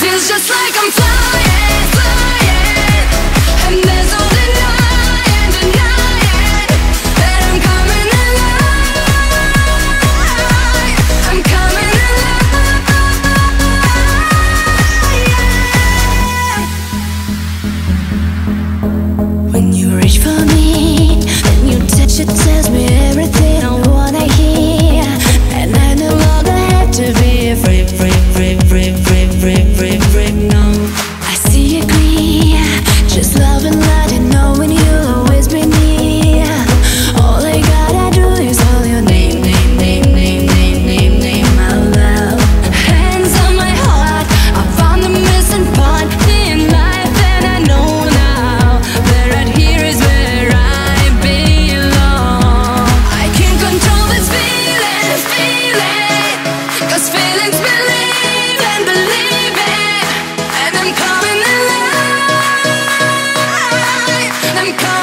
Feels just like I'm flying. I'm.